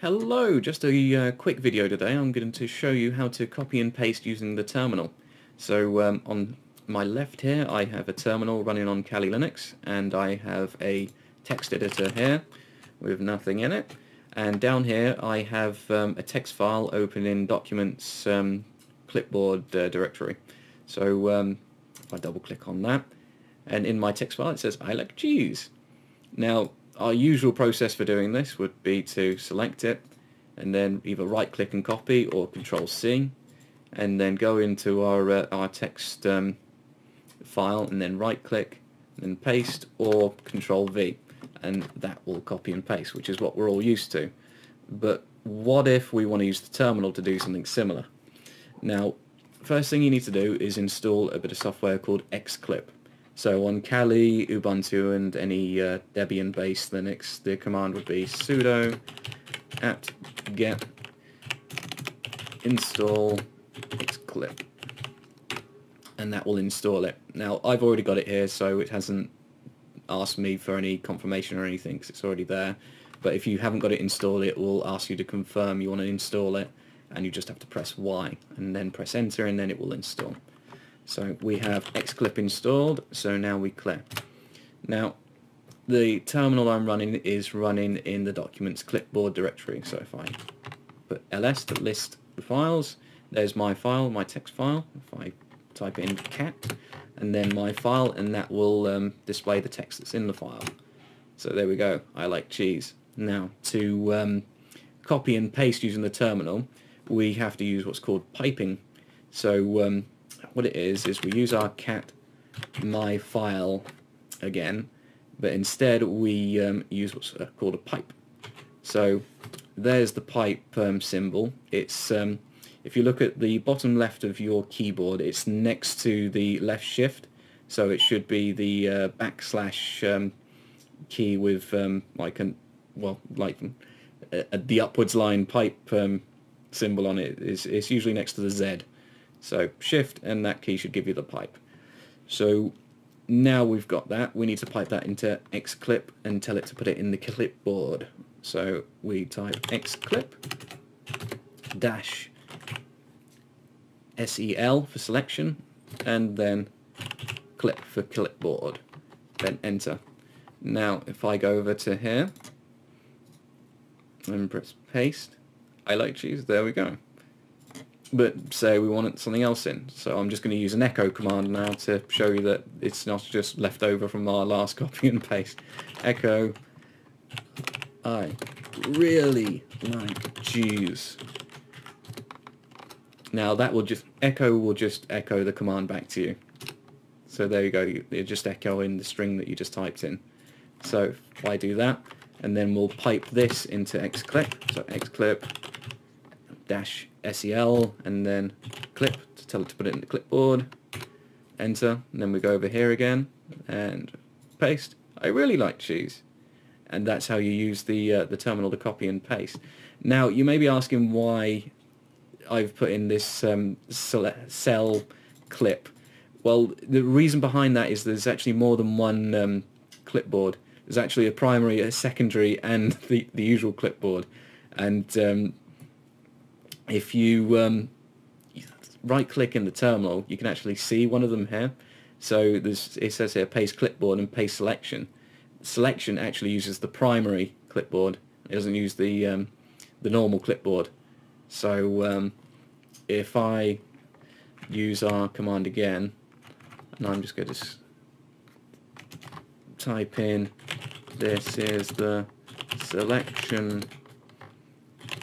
Hello, just a uh, quick video today. I'm going to show you how to copy and paste using the terminal. So um, on my left here I have a terminal running on Kali Linux and I have a text editor here with nothing in it and down here I have um, a text file open in documents um, clipboard uh, directory. So um, if I double click on that and in my text file it says I like cheese. Now our usual process for doing this would be to select it and then either right click and copy or control C and then go into our uh, our text um, file and then right click and paste or control V and that will copy and paste which is what we're all used to. But what if we want to use the terminal to do something similar? Now first thing you need to do is install a bit of software called Xclip so on Kali, Ubuntu, and any uh, Debian-based Linux, the command would be sudo apt get install xclip and that will install it. Now I've already got it here so it hasn't asked me for any confirmation or anything because it's already there but if you haven't got it installed it will ask you to confirm you want to install it and you just have to press Y and then press enter and then it will install. So we have xclip installed, so now we clear. Now, the terminal I'm running is running in the documents clipboard directory. So if I put ls to list the files, there's my file, my text file. If I type in cat, and then my file, and that will um, display the text that's in the file. So there we go, I like cheese. Now, to um, copy and paste using the terminal, we have to use what's called piping. So um, what it is is we use our cat my file again but instead we um, use what's uh, called a pipe. So there's the pipe um, symbol. It's um, if you look at the bottom left of your keyboard it's next to the left shift. So it should be the uh, backslash um, key with um, like an well like uh, the upwards line pipe um, symbol on it. Is it's usually next to the Z so shift and that key should give you the pipe. So now we've got that, we need to pipe that into xclip and tell it to put it in the clipboard. So we type xclip dash SEL for selection and then clip for clipboard. Then enter. Now if I go over to here and press paste, I like cheese, there we go but say we want something else in. So I'm just going to use an echo command now to show you that it's not just left over from our last copy and paste. Echo, I really like cheese. Now that will just, echo will just echo the command back to you. So there you go, you just echo in the string that you just typed in. So if I do that, and then we'll pipe this into xclip, so xclip dash SEL and then clip to tell it to put it in the clipboard, enter, and then we go over here again and paste. I really like cheese. And that's how you use the, uh, the terminal to copy and paste. Now, you may be asking why I've put in this um, cell clip. Well, the reason behind that is there's actually more than one um, clipboard. There's actually a primary, a secondary, and the, the usual clipboard. And um, if you um, right click in the terminal, you can actually see one of them here. So it says here paste clipboard and paste selection. Selection actually uses the primary clipboard. It doesn't use the um, the normal clipboard. So um, if I use our command again, and I'm just going to type in this is the selection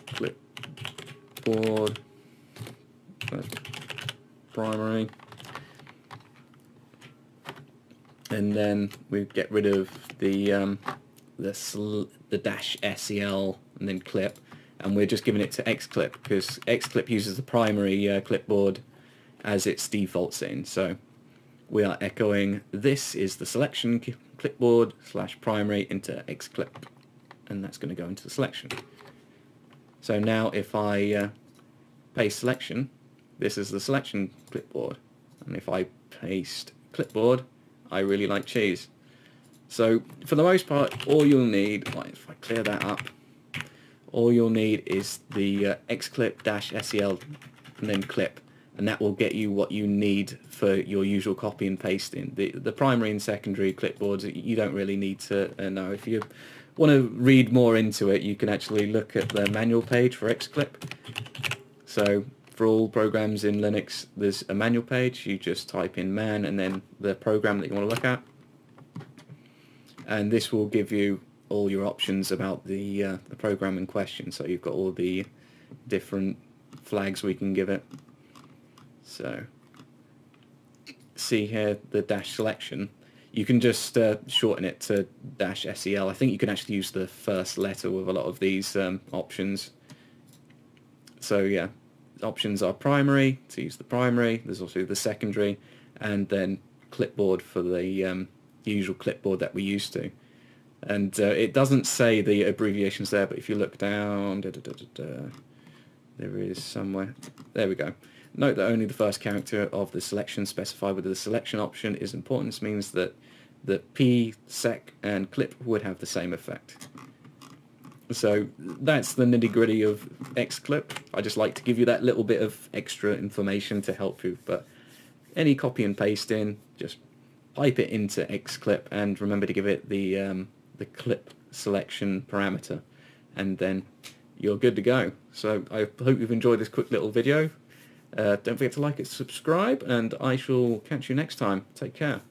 clip board, primary, and then we get rid of the um, the the dash SEL and then clip, and we're just giving it to Xclip because Xclip uses the primary uh, clipboard as its default scene. So we are echoing this is the selection clipboard slash primary into Xclip, and that's going to go into the selection. So now if I uh, paste selection, this is the selection clipboard. And if I paste clipboard, I really like cheese. So for the most part, all you'll need, like if I clear that up, all you'll need is the uh, xclip-sel and then clip and that will get you what you need for your usual copy and pasting. The, the primary and secondary clipboards, you don't really need to uh, know. If you want to read more into it, you can actually look at the manual page for Xclip. So for all programs in Linux, there's a manual page. You just type in man and then the program that you want to look at. And this will give you all your options about the, uh, the program in question. So you've got all the different flags we can give it. So see here the dash selection. You can just uh, shorten it to dash SEL. I think you can actually use the first letter with a lot of these um, options. So yeah, options are primary, to use the primary. There's also the secondary, and then clipboard for the um, usual clipboard that we used to. And uh, it doesn't say the abbreviations there, but if you look down, da, da, da, there is somewhere. There we go. Note that only the first character of the selection specified with the selection option is important. This means that the P, sec, and clip would have the same effect. So that's the nitty gritty of Xclip. I just like to give you that little bit of extra information to help you. But any copy and paste in, just pipe it into Xclip and remember to give it the um, the clip selection parameter, and then you're good to go. So I hope you've enjoyed this quick little video. Uh, don't forget to like it, subscribe, and I shall catch you next time. Take care.